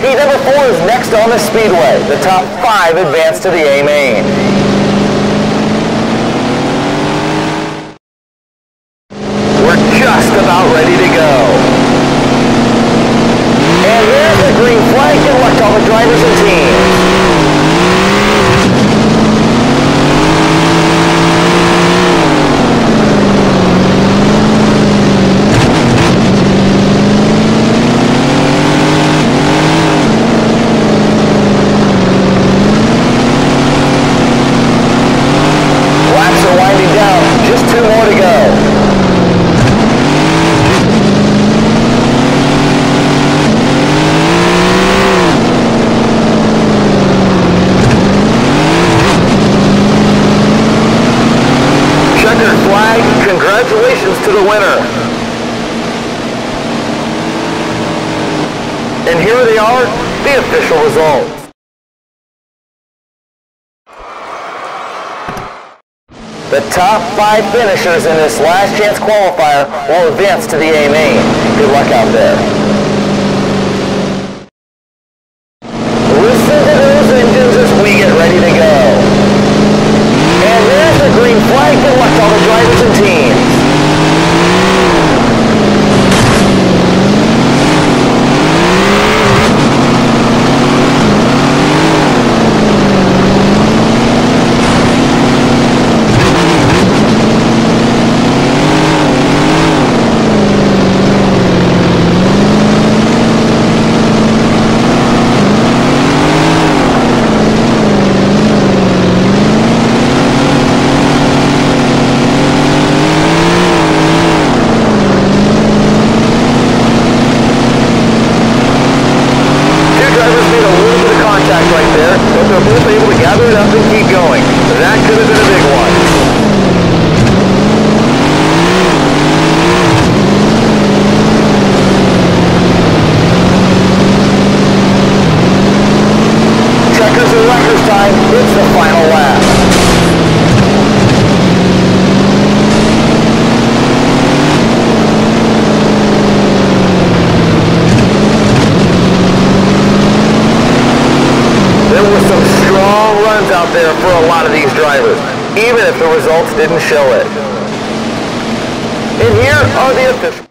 Heat number four is next on the speedway. The top five advance to the A main. top five finishers in this last chance qualifier will advance to the A main. Good luck out there. there for a lot of these drivers, even if the results didn't show it. And here are the officials.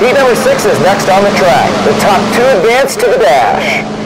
Heat number six is next on the track. The top two advance to the dash.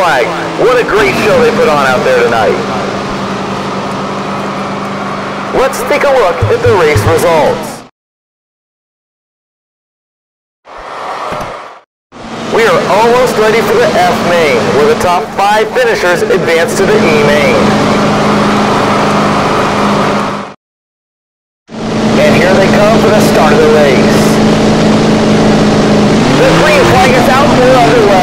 Flag. What a great show they put on out there tonight. Let's take a look at the race results. We are almost ready for the F main, where the top five finishers advance to the E main. And here they come for the start of the race. The green flag is out, they're underway.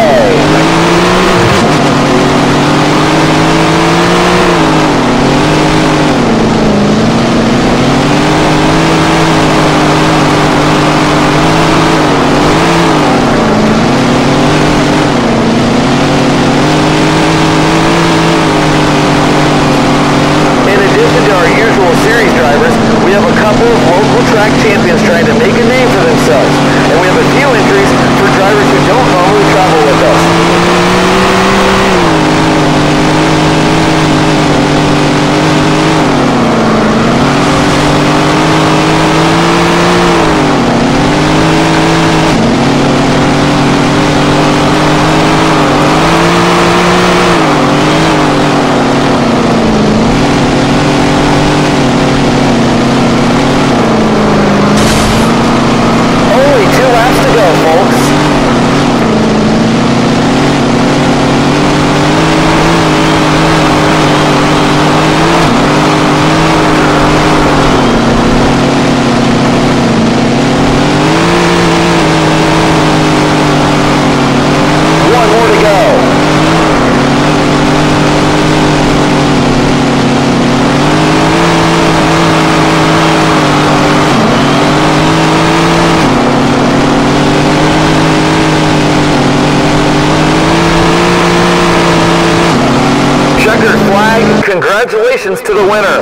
To the winner.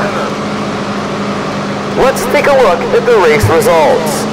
Let's take a look at the race results.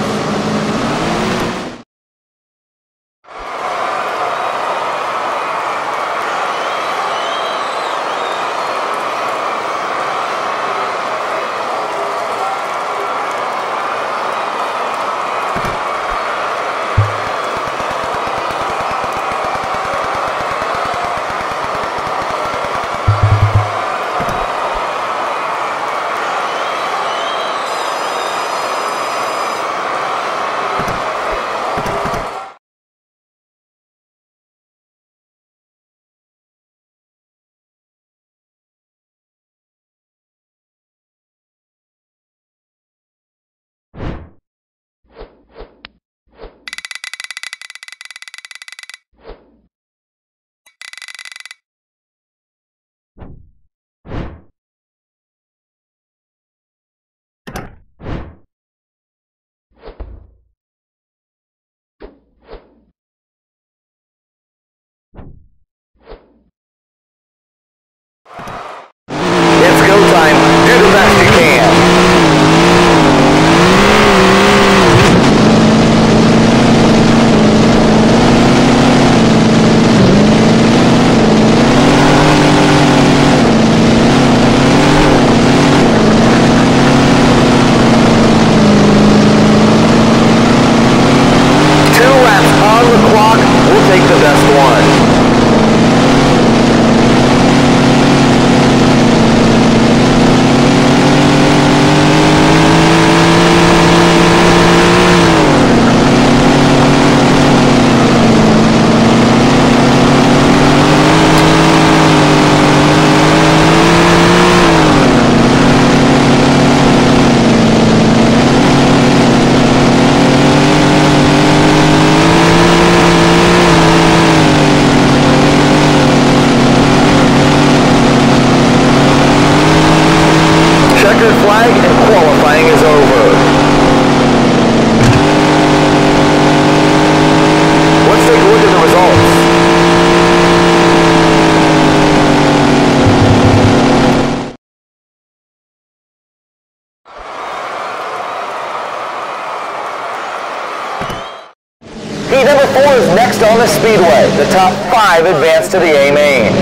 Top five advance to the A main.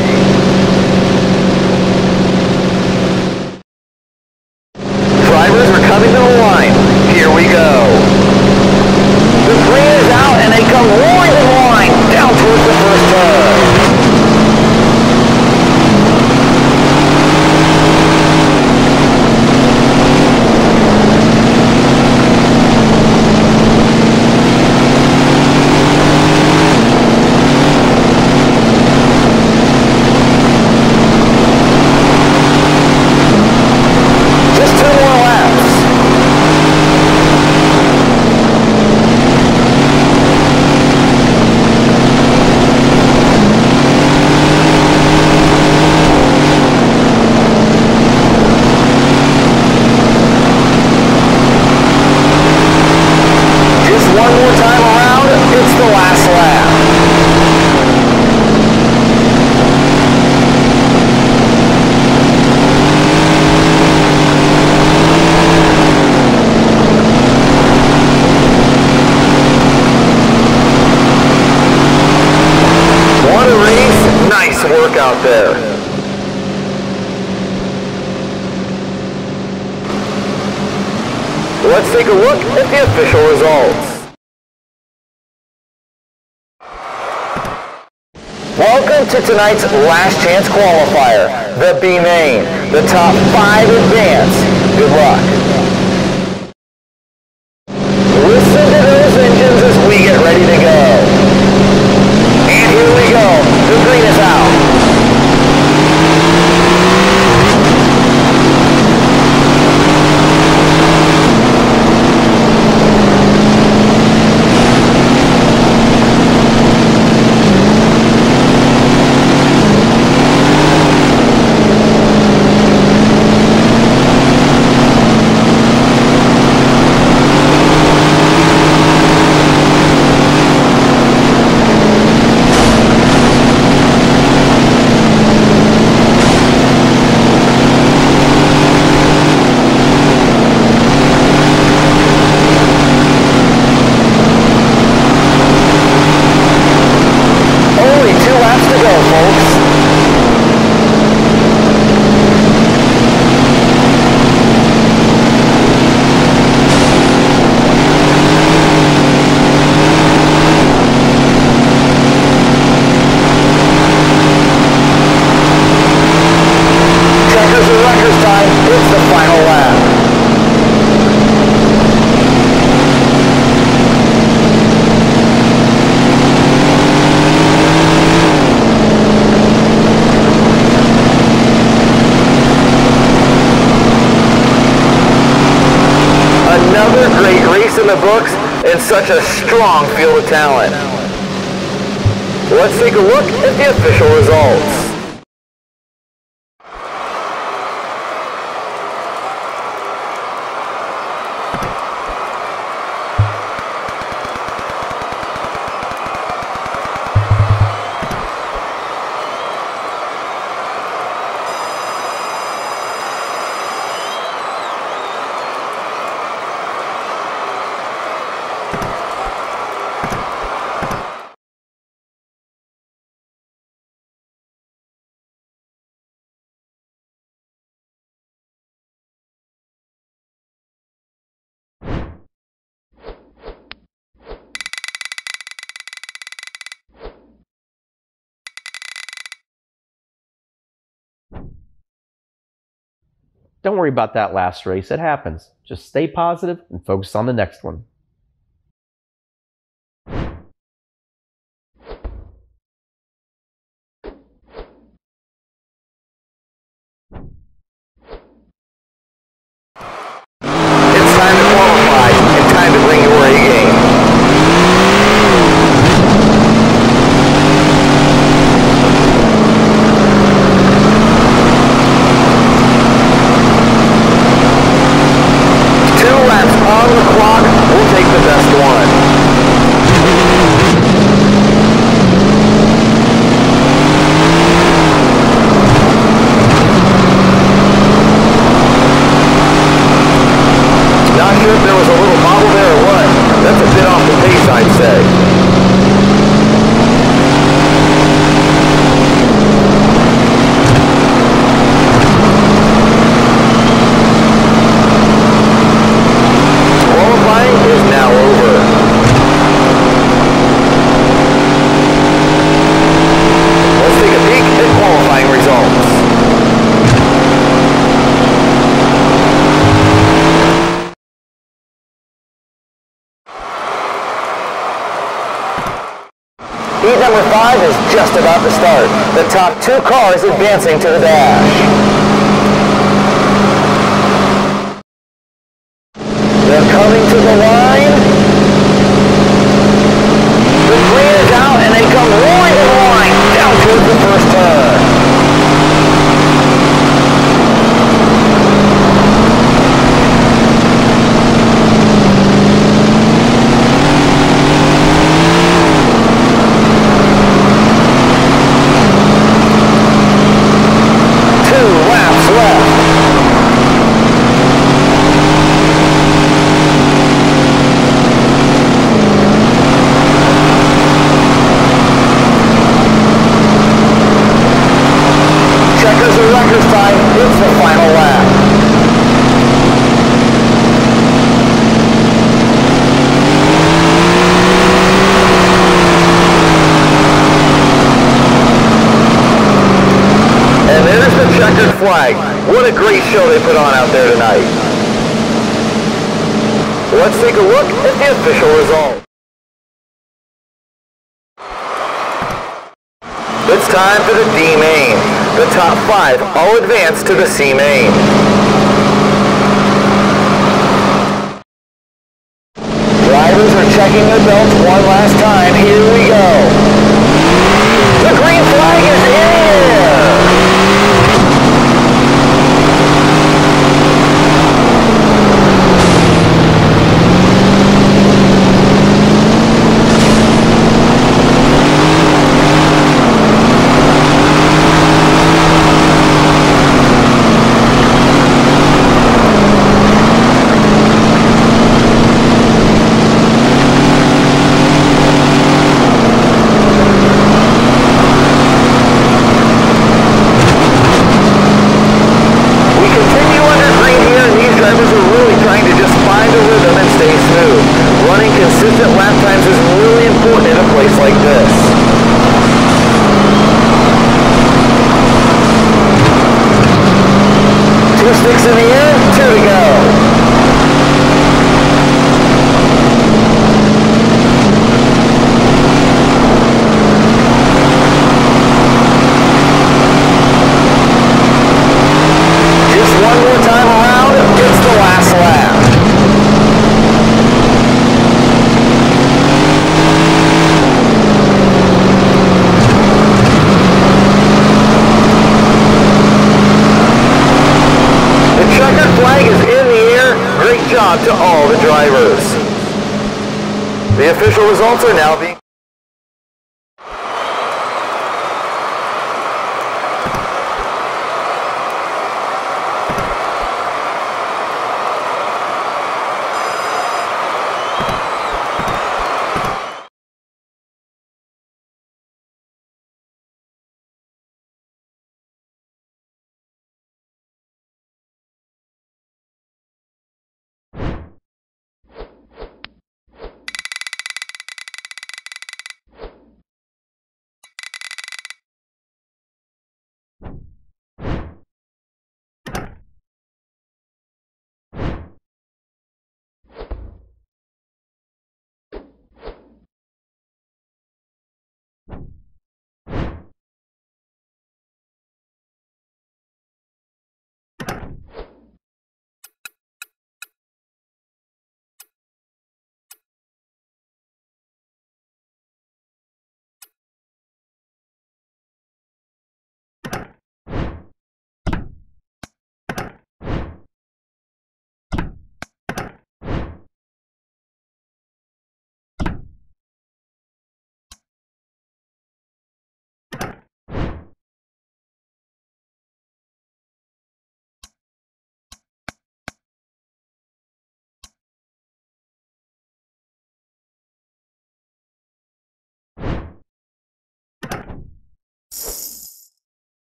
Drivers are coming to the line. Here we go. The green is out and they come roaring to the line down towards the first turn. Out there. Let's take a look at the official results. Welcome to tonight's last chance qualifier, the B main, the top five advance. Good luck. Listen to those engines as we get ready to go. And here we go. The green is out. Only two laps to go, folks. Checkers and records time. It's the final lap. Another great race in the books and such a strong field of talent. Let's take a look at the official results. Don't worry about that last race. It happens. Just stay positive and focus on the next one. It's time to qualify and time to bring your A game. Two laps on the clock. We'll take the best one. Not sure if there was a little bobble there or what. That's a bit off the pace, I'd say. Qualifying is now over. Let's take a peek at qualifying results. Heat number five is just about to start. The top two cars advancing to the dash. flag. What a great show they put on out there tonight. Let's take a look at the official result. It's time for the D main. The top five all advance to the C main.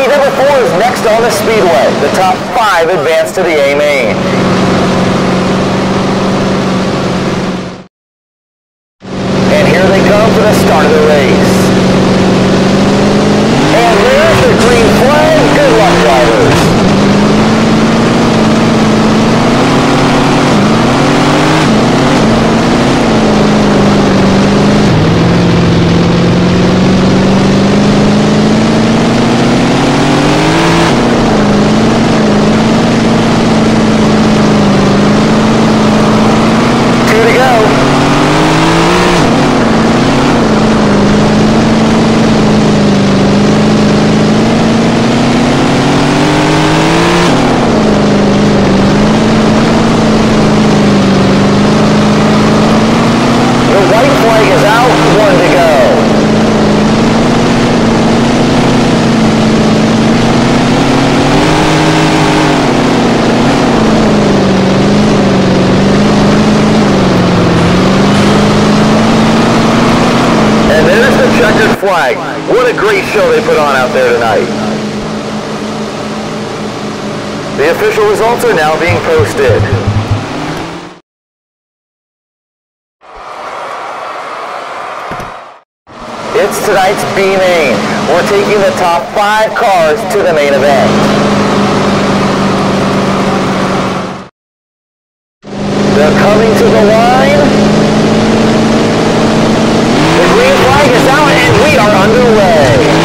Heat number four is next on the speedway. The top five advance to the A main. And here they come for the start of the race. And there's the green flag. Good luck, drivers. Two to go. The white flag is out, one to go. And there's the checkered flag. What a great show they put on out there tonight. The official results are now being posted. It's tonight's B main. We're taking the top five cars to the main event. They're coming to the line. The green flag is out and we are underway.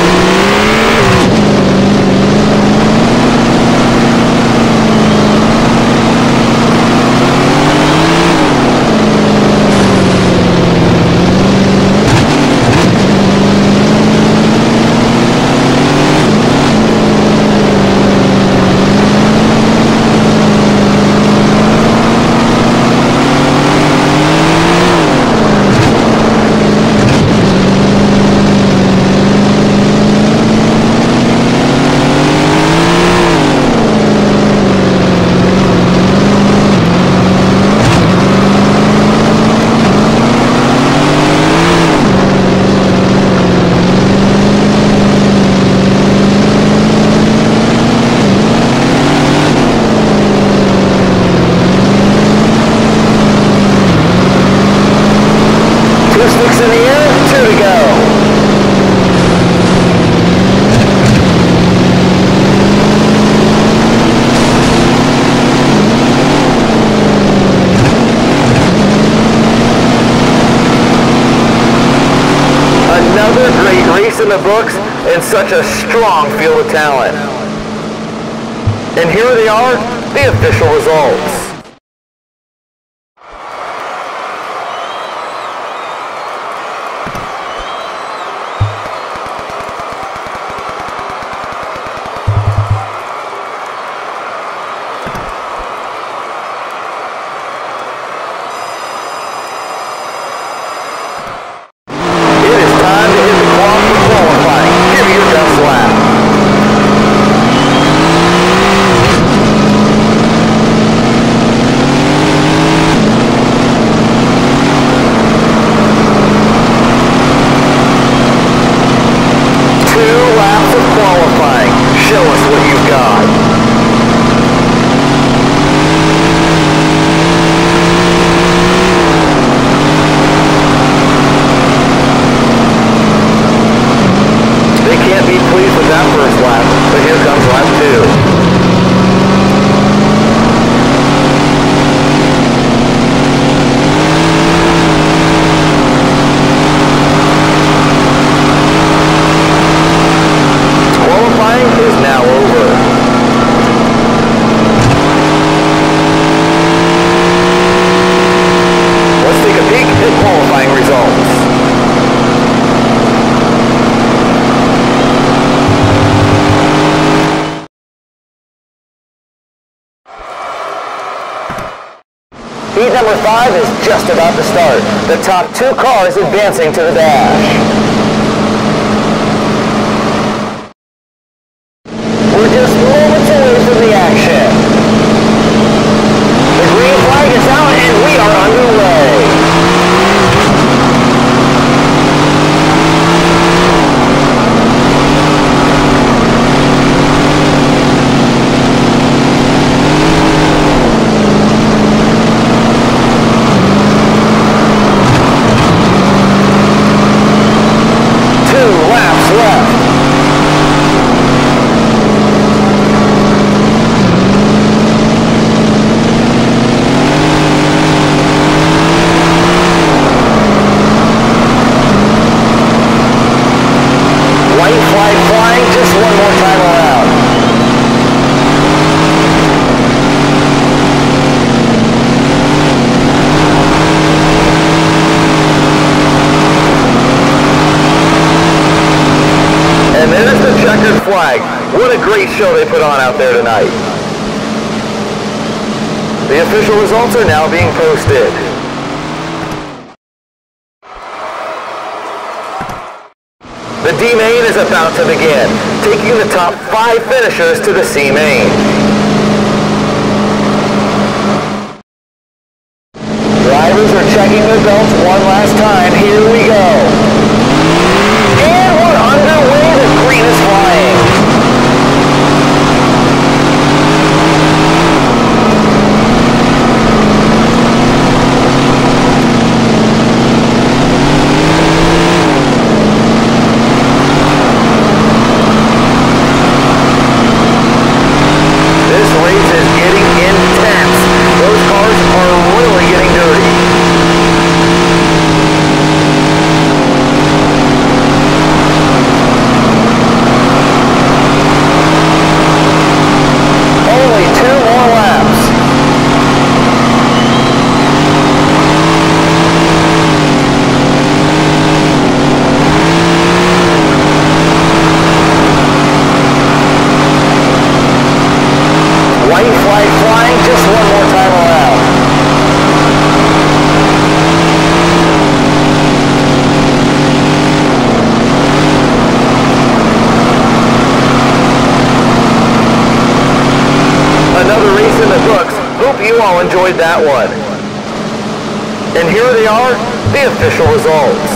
Two sticks in the air, two to go. Another great race in the books and such a strong field of talent. And here they are, the official results. 5 is just about to start. The top two cars advancing to the dash. Out there tonight. The official results are now being posted. The D main is about to begin, taking the top five finishers to the C main. Drivers are checking their belts one last time. Here we go. And we're underway. The green is flying. This race is getting intense. Those cars are really getting dirty. Only two more laps. White flag flying just one more time around. Another race in the books. Hope you all enjoyed that one. And here they are, the official results.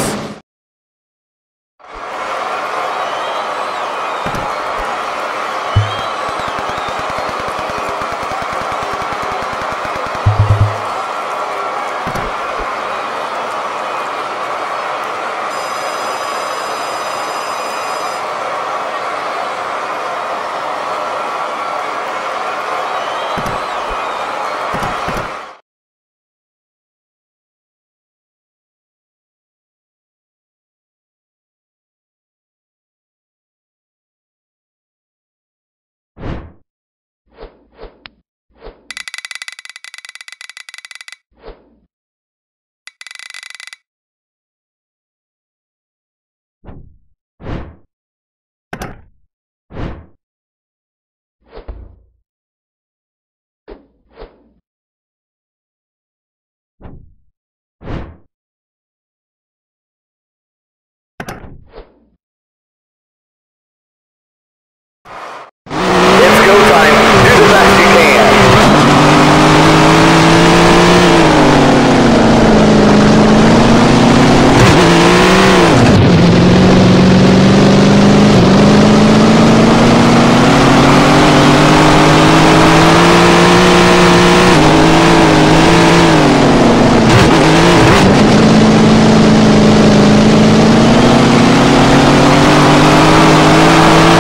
It's go time. Do the best you can.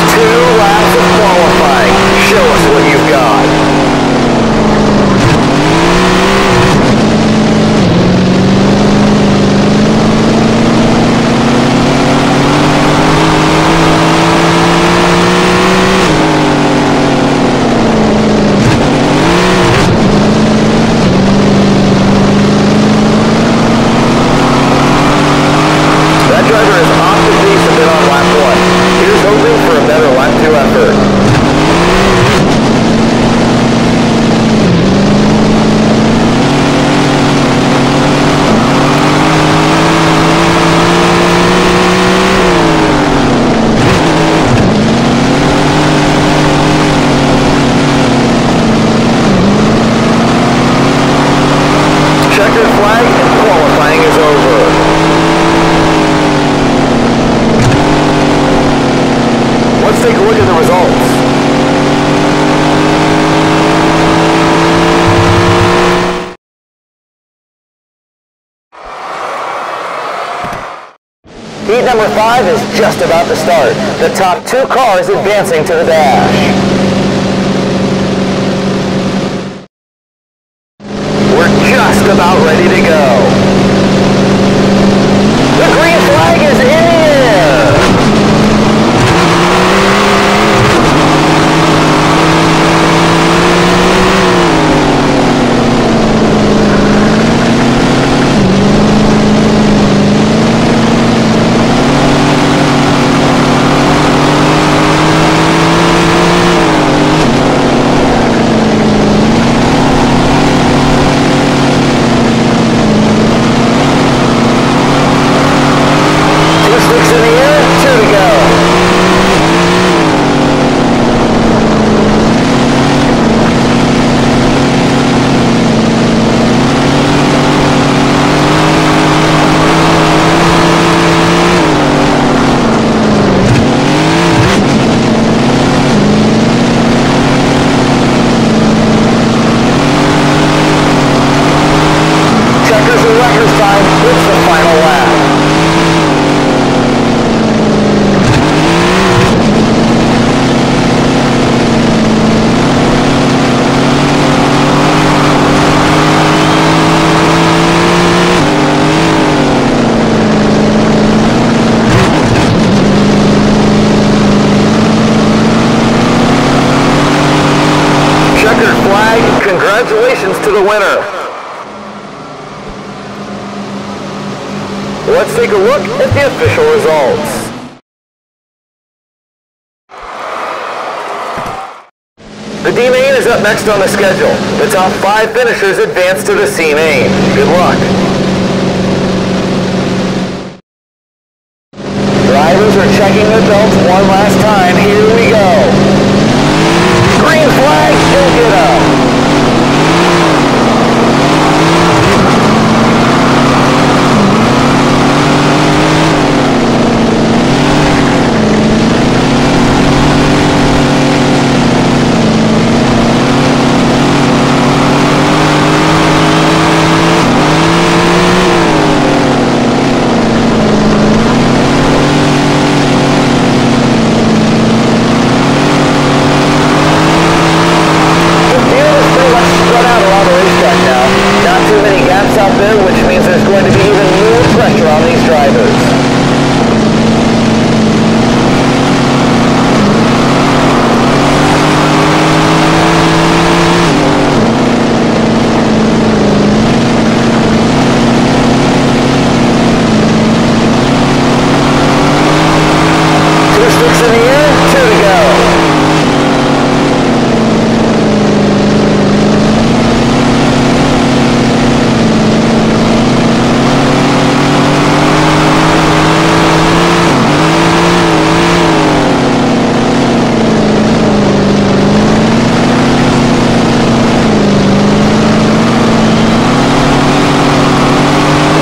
Two laps of qualifying. Show us what you've got. That driver is off the pace a bit on lap one. Here's hoping for a better lap two effort. Checkered flag and qualifying is over. Let's take a look at the results. Heat number five is just about to start. The top two cars advancing to the dash. We're just about ready to go. The green flag is in the air. to the winner. Let's take a look at the official results. The D main is up next on the schedule. The top five finishers advance to the C main. Good luck. Drivers are checking their belts one last time. Here we go. Green flag, still get up. The field is pretty much spread out around the racetrack now. Not too many gaps out there, which means there's going to be even more pressure on these drivers. Two sticks in the air, two to go.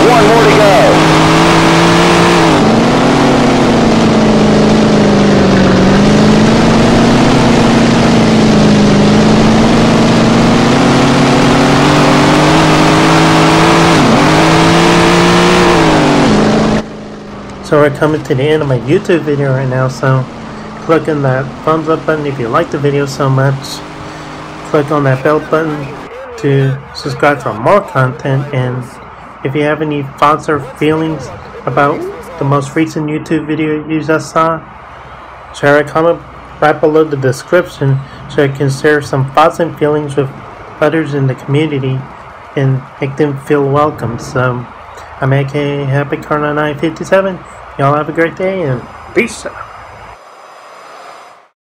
One more to go. So we're coming to the end of my YouTube video right now, so click on that thumbs up button if you like the video so much. Click on that bell button to subscribe for more content and if you have any thoughts or feelings about the most recent YouTube video you just saw, share a comment right below the description so I can share some thoughts and feelings with others in the community and make them feel welcome. So I'm aka Happy Karlo 957. Y'all have a great day and peace out.